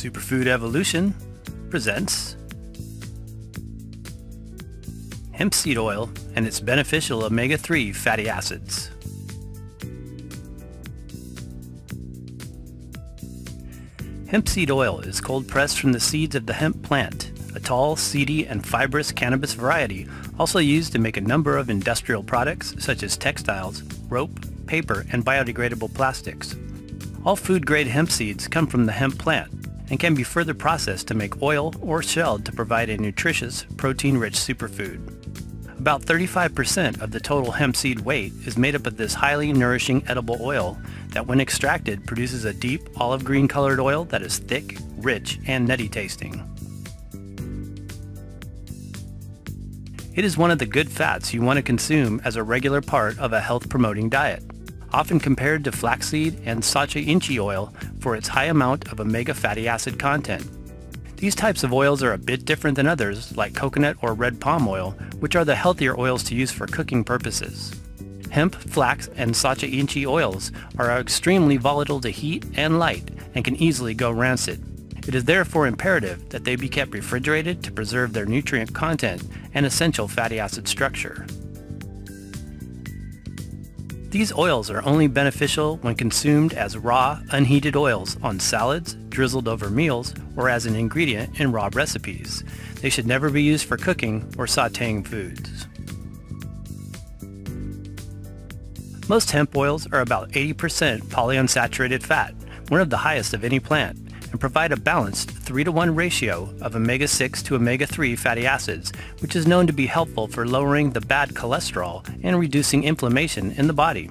Superfood Evolution presents hemp seed oil and its beneficial omega-3 fatty acids. Hemp seed oil is cold pressed from the seeds of the hemp plant, a tall, seedy, and fibrous cannabis variety also used to make a number of industrial products such as textiles, rope, paper, and biodegradable plastics. All food-grade hemp seeds come from the hemp plant and can be further processed to make oil or shelled to provide a nutritious, protein-rich superfood. About 35% of the total hemp seed weight is made up of this highly nourishing edible oil that when extracted produces a deep olive green colored oil that is thick, rich, and nutty tasting. It is one of the good fats you want to consume as a regular part of a health promoting diet often compared to flaxseed and sacha inchi oil for its high amount of omega fatty acid content. These types of oils are a bit different than others, like coconut or red palm oil, which are the healthier oils to use for cooking purposes. Hemp, flax, and sacha inchi oils are extremely volatile to heat and light and can easily go rancid. It is therefore imperative that they be kept refrigerated to preserve their nutrient content and essential fatty acid structure. These oils are only beneficial when consumed as raw, unheated oils on salads, drizzled over meals, or as an ingredient in raw recipes. They should never be used for cooking or sautéing foods. Most hemp oils are about 80% polyunsaturated fat, one of the highest of any plant, and provide a balanced 3 to 1 ratio of omega-6 to omega-3 fatty acids, which is known to be helpful for lowering the bad cholesterol and reducing inflammation in the body.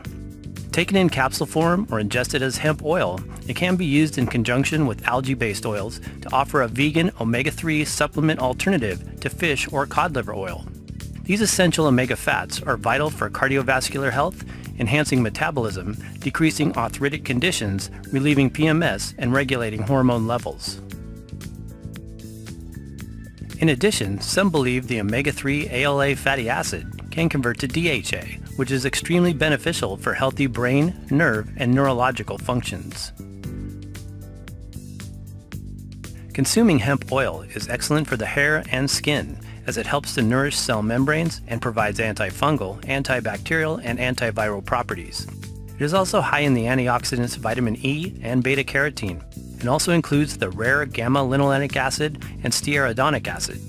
Taken in capsule form or ingested as hemp oil, it can be used in conjunction with algae-based oils to offer a vegan omega-3 supplement alternative to fish or cod liver oil. These essential omega fats are vital for cardiovascular health enhancing metabolism, decreasing arthritic conditions, relieving PMS, and regulating hormone levels. In addition, some believe the omega-3 ALA fatty acid can convert to DHA, which is extremely beneficial for healthy brain, nerve, and neurological functions. Consuming hemp oil is excellent for the hair and skin, as it helps to nourish cell membranes and provides antifungal, antibacterial, and antiviral properties. It is also high in the antioxidants vitamin E and beta-carotene, and also includes the rare gamma-linolenic acid and stearidonic acid.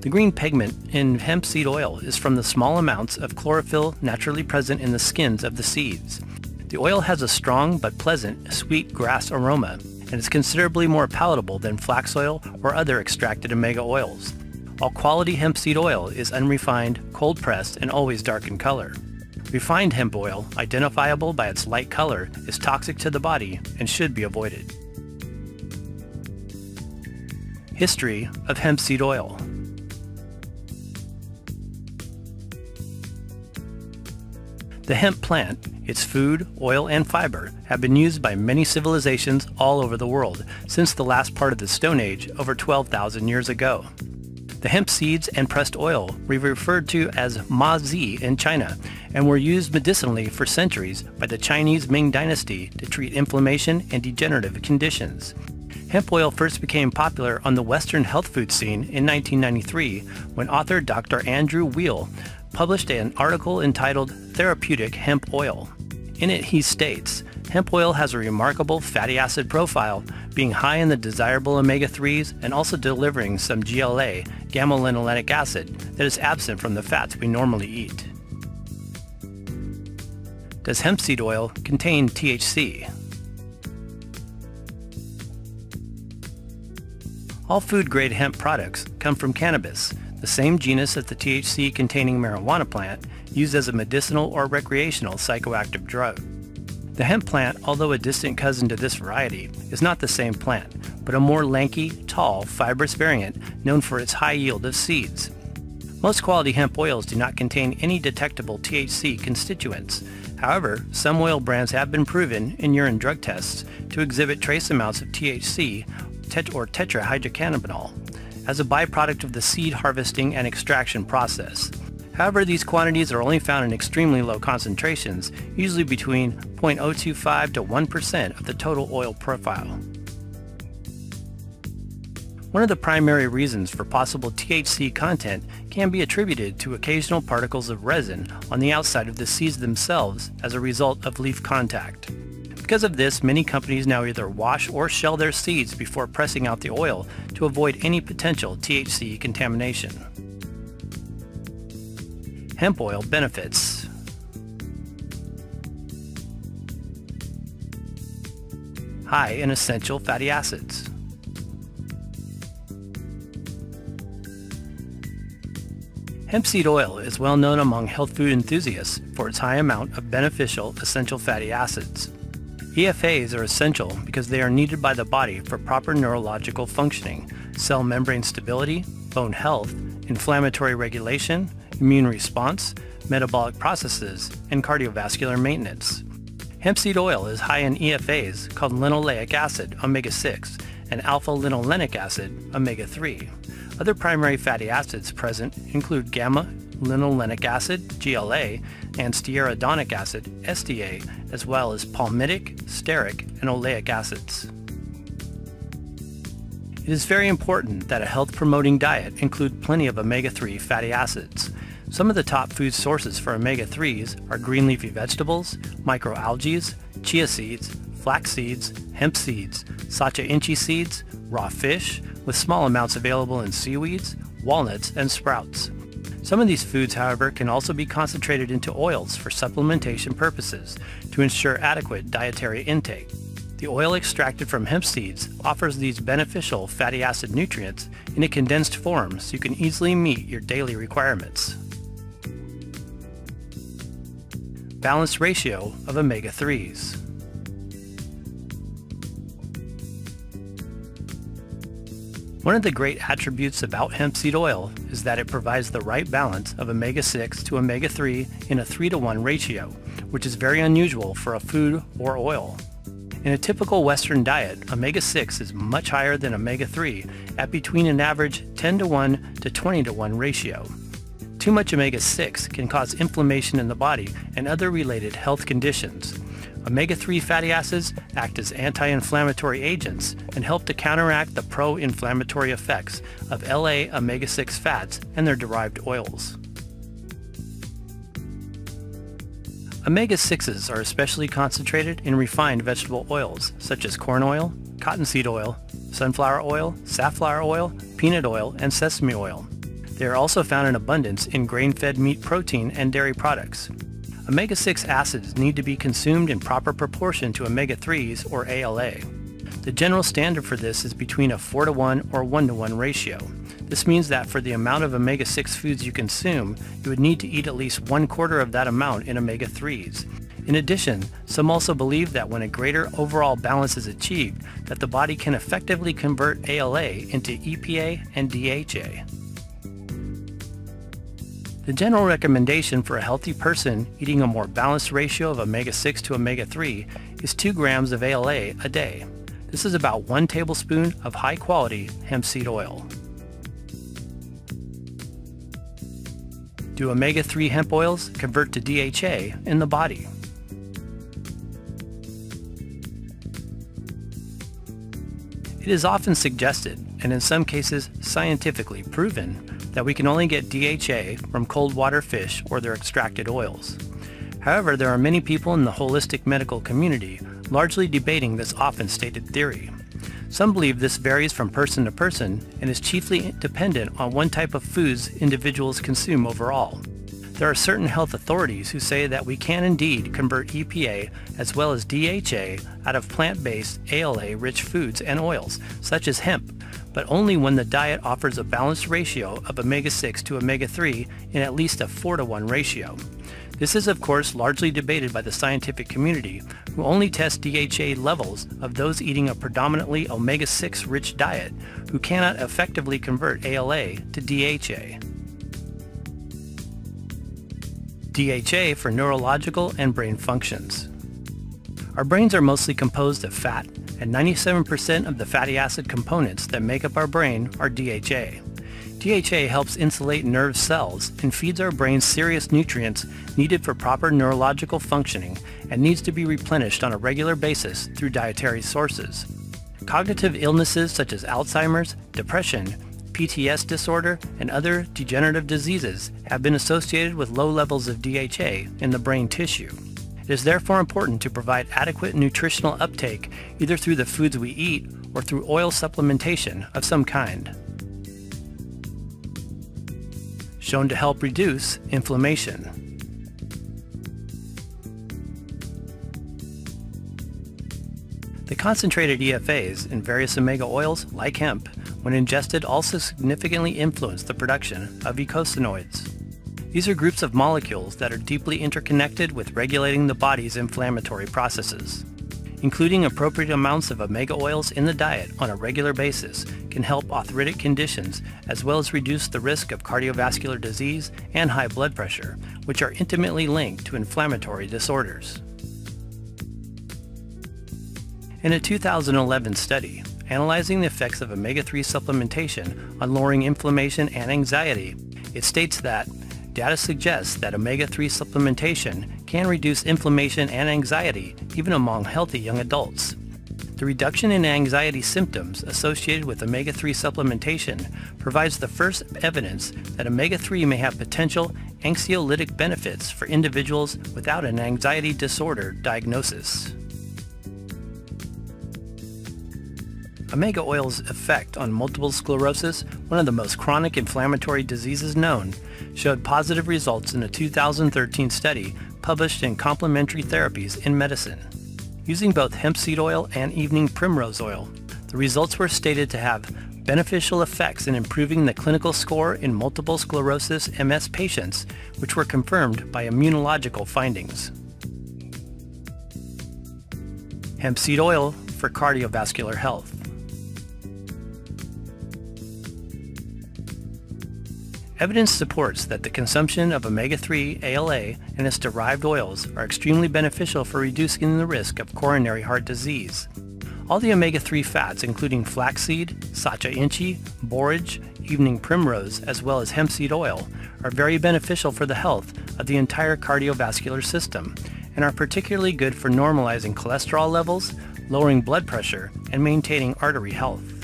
The green pigment in hemp seed oil is from the small amounts of chlorophyll naturally present in the skins of the seeds. The oil has a strong but pleasant sweet grass aroma and is considerably more palatable than flax oil or other extracted omega oils. All quality hemp seed oil is unrefined, cold pressed, and always dark in color. Refined hemp oil, identifiable by its light color, is toxic to the body and should be avoided. History of hemp seed oil. The hemp plant, its food, oil, and fiber have been used by many civilizations all over the world since the last part of the Stone Age over 12,000 years ago. The hemp seeds and pressed oil were referred to as ma zi in China and were used medicinally for centuries by the Chinese Ming Dynasty to treat inflammation and degenerative conditions. Hemp oil first became popular on the Western health food scene in 1993 when author Dr. Andrew Weil published an article entitled Therapeutic Hemp Oil. In it, he states, hemp oil has a remarkable fatty acid profile, being high in the desirable omega-3s and also delivering some GLA, gamma-linolenic acid, that is absent from the fats we normally eat. Does hemp seed oil contain THC? All food-grade hemp products come from cannabis, the same genus as the THC-containing marijuana plant used as a medicinal or recreational psychoactive drug. The hemp plant, although a distant cousin to this variety, is not the same plant, but a more lanky, tall, fibrous variant known for its high yield of seeds. Most quality hemp oils do not contain any detectable THC constituents. However, some oil brands have been proven in urine drug tests to exhibit trace amounts of THC or tetrahydrocannabinol as a byproduct of the seed harvesting and extraction process. However, these quantities are only found in extremely low concentrations, usually between 0.025 to 1% of the total oil profile. One of the primary reasons for possible THC content can be attributed to occasional particles of resin on the outside of the seeds themselves as a result of leaf contact. Because of this, many companies now either wash or shell their seeds before pressing out the oil to avoid any potential THC contamination. Hemp oil benefits. High in essential fatty acids. Hemp seed oil is well known among health food enthusiasts for its high amount of beneficial essential fatty acids. EFAs are essential because they are needed by the body for proper neurological functioning, cell membrane stability, bone health, inflammatory regulation, immune response, metabolic processes, and cardiovascular maintenance. Hemp seed oil is high in EFAs called linoleic acid, omega-6, and alpha-linolenic acid, omega-3. Other primary fatty acids present include gamma-linolenic acid, GLA, and stearidonic acid, SDA, as well as palmitic, stearic, and oleic acids. It is very important that a health-promoting diet include plenty of omega-3 fatty acids. Some of the top food sources for omega-3s are green leafy vegetables, microalgae, chia seeds, flax seeds, hemp seeds, sacha inchi seeds, raw fish, with small amounts available in seaweeds, walnuts, and sprouts. Some of these foods, however, can also be concentrated into oils for supplementation purposes to ensure adequate dietary intake. The oil extracted from hemp seeds offers these beneficial fatty acid nutrients in a condensed form so you can easily meet your daily requirements. Balanced ratio of omega-3s. One of the great attributes about hemp seed oil is that it provides the right balance of omega-6 to omega-3 in a 3 to 1 ratio, which is very unusual for a food or oil. In a typical Western diet, omega-6 is much higher than omega-3 at between an average 10 to 1 to 20 to 1 ratio. Too much omega-6 can cause inflammation in the body and other related health conditions, Omega-3 fatty acids act as anti-inflammatory agents and help to counteract the pro-inflammatory effects of LA omega-6 fats and their derived oils. Omega-6s are especially concentrated in refined vegetable oils such as corn oil, cottonseed oil, sunflower oil, safflower oil, peanut oil, and sesame oil. They are also found in abundance in grain-fed meat protein and dairy products. Omega-6 acids need to be consumed in proper proportion to omega-3s or ALA. The general standard for this is between a 4 to 1 or 1 to 1 ratio. This means that for the amount of omega-6 foods you consume, you would need to eat at least one quarter of that amount in omega-3s. In addition, some also believe that when a greater overall balance is achieved, that the body can effectively convert ALA into EPA and DHA. The general recommendation for a healthy person eating a more balanced ratio of omega-6 to omega-3 is 2 grams of ALA a day. This is about 1 tablespoon of high-quality hemp seed oil. Do omega-3 hemp oils convert to DHA in the body? It is often suggested, and in some cases scientifically proven, that we can only get DHA from cold water fish or their extracted oils. However, there are many people in the holistic medical community largely debating this often stated theory. Some believe this varies from person to person and is chiefly dependent on one type of foods individuals consume overall. There are certain health authorities who say that we can indeed convert EPA as well as DHA out of plant-based ALA-rich foods and oils, such as hemp, but only when the diet offers a balanced ratio of omega-6 to omega-3 in at least a 4 to 1 ratio. This is of course largely debated by the scientific community, who only test DHA levels of those eating a predominantly omega-6 rich diet who cannot effectively convert ALA to DHA. DHA for neurological and brain functions. Our brains are mostly composed of fat, and 97% of the fatty acid components that make up our brain are DHA. DHA helps insulate nerve cells and feeds our brain serious nutrients needed for proper neurological functioning and needs to be replenished on a regular basis through dietary sources. Cognitive illnesses such as Alzheimer's, depression, PTS disorder, and other degenerative diseases have been associated with low levels of DHA in the brain tissue. It is therefore important to provide adequate nutritional uptake either through the foods we eat or through oil supplementation of some kind. Shown to help reduce inflammation. The concentrated EFAs in various omega oils, like hemp, when ingested also significantly influence the production of eicosanoids. These are groups of molecules that are deeply interconnected with regulating the body's inflammatory processes. Including appropriate amounts of omega oils in the diet on a regular basis can help arthritic conditions as well as reduce the risk of cardiovascular disease and high blood pressure, which are intimately linked to inflammatory disorders. In a 2011 study, analyzing the effects of omega-3 supplementation on lowering inflammation and anxiety, it states that data suggests that omega-3 supplementation can reduce inflammation and anxiety even among healthy young adults. The reduction in anxiety symptoms associated with omega-3 supplementation provides the first evidence that omega-3 may have potential anxiolytic benefits for individuals without an anxiety disorder diagnosis. Omega oil's effect on multiple sclerosis, one of the most chronic inflammatory diseases known, showed positive results in a 2013 study published in Complementary Therapies in Medicine. Using both hemp seed oil and evening primrose oil, the results were stated to have beneficial effects in improving the clinical score in multiple sclerosis MS patients, which were confirmed by immunological findings. Hemp seed oil for cardiovascular health. Evidence supports that the consumption of omega-3 ALA and its derived oils are extremely beneficial for reducing the risk of coronary heart disease. All the omega-3 fats including flaxseed, sacha inchi, borage, evening primrose, as well as hemp seed oil are very beneficial for the health of the entire cardiovascular system and are particularly good for normalizing cholesterol levels, lowering blood pressure, and maintaining artery health.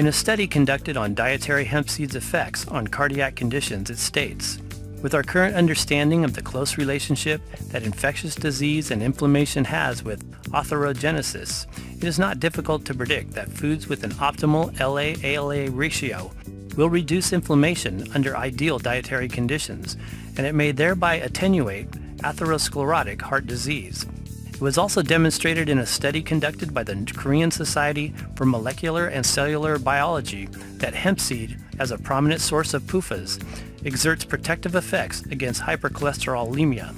In a study conducted on dietary hemp seeds' effects on cardiac conditions, it states, with our current understanding of the close relationship that infectious disease and inflammation has with atherogenesis, it is not difficult to predict that foods with an optimal LA-ALA ratio will reduce inflammation under ideal dietary conditions, and it may thereby attenuate atherosclerotic heart disease. It was also demonstrated in a study conducted by the Korean Society for Molecular and Cellular Biology that hemp seed, as a prominent source of PUFAs, exerts protective effects against hypercholesterolemia.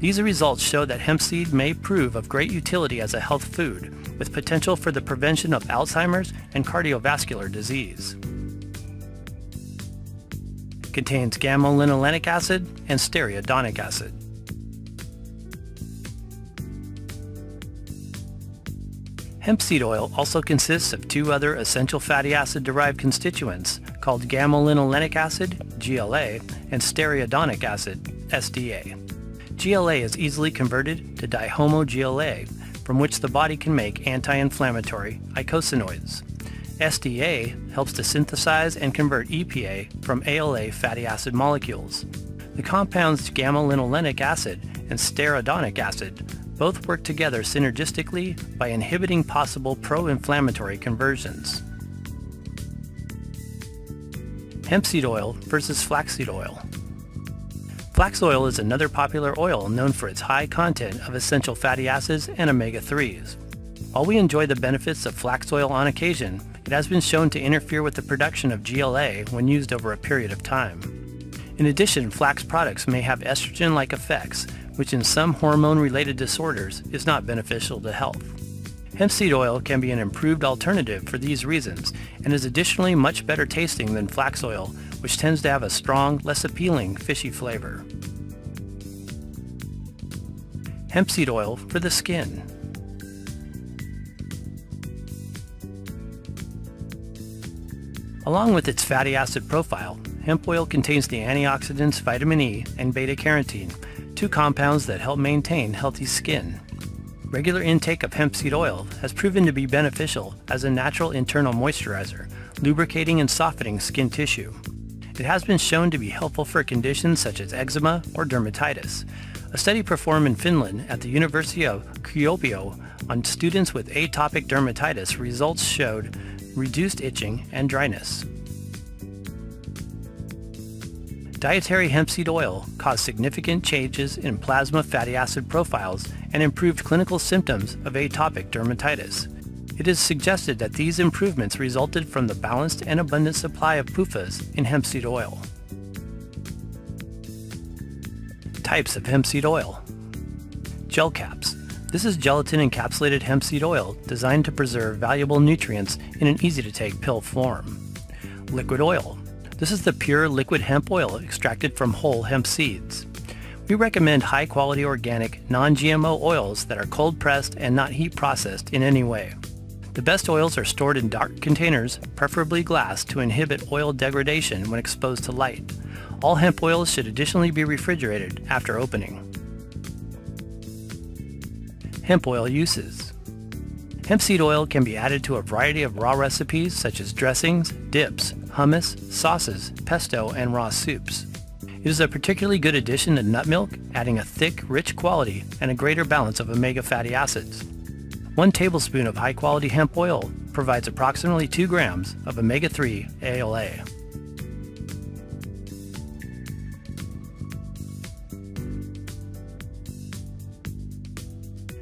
These results show that hemp seed may prove of great utility as a health food, with potential for the prevention of Alzheimer's and cardiovascular disease. Contains gamma-linolenic acid and stearidonic acid. Hemp seed oil also consists of two other essential fatty acid-derived constituents called gamma-linolenic acid, GLA, and stearidonic acid, SDA. GLA is easily converted to dihomo-GLA, from which the body can make anti-inflammatory eicosanoids. SDA helps to synthesize and convert EPA from ALA fatty acid molecules. The compounds gamma-linolenic acid and stearidonic acid both work together synergistically by inhibiting possible pro-inflammatory conversions. Hemp seed oil versus flaxseed oil. Flax oil is another popular oil known for its high content of essential fatty acids and omega-3s. While we enjoy the benefits of flax oil on occasion, it has been shown to interfere with the production of GLA when used over a period of time. In addition, flax products may have estrogen-like effects which in some hormone-related disorders is not beneficial to health. Hemp seed oil can be an improved alternative for these reasons and is additionally much better tasting than flax oil, which tends to have a strong, less appealing, fishy flavor. Hemp seed oil for the skin. Along with its fatty acid profile, hemp oil contains the antioxidants vitamin E and beta-carotene, two compounds that help maintain healthy skin. Regular intake of hemp seed oil has proven to be beneficial as a natural internal moisturizer, lubricating and softening skin tissue. It has been shown to be helpful for conditions such as eczema or dermatitis. A study performed in Finland at the University of Kuopio on students with atopic dermatitis results showed reduced itching and dryness. Dietary hemp seed oil caused significant changes in plasma fatty acid profiles and improved clinical symptoms of atopic dermatitis. It is suggested that these improvements resulted from the balanced and abundant supply of PUFAs in hemp seed oil. Types of hemp seed oil. Gel caps. This is gelatin encapsulated hemp seed oil designed to preserve valuable nutrients in an easy-to-take pill form. Liquid oil. This is the pure liquid hemp oil extracted from whole hemp seeds. We recommend high-quality organic, non-GMO oils that are cold-pressed and not heat-processed in any way. The best oils are stored in dark containers, preferably glass, to inhibit oil degradation when exposed to light. All hemp oils should additionally be refrigerated after opening. Hemp oil uses. Hemp seed oil can be added to a variety of raw recipes such as dressings, dips, hummus, sauces, pesto, and raw soups. It is a particularly good addition to nut milk, adding a thick, rich quality and a greater balance of omega fatty acids. One tablespoon of high-quality hemp oil provides approximately 2 grams of omega-3 ALA.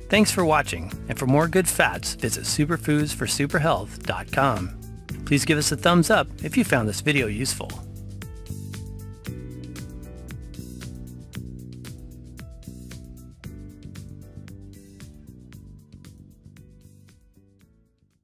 Thanks for watching, and for more good fats, visit superfoodsforsuperhealth.com. Please give us a thumbs up if you found this video useful.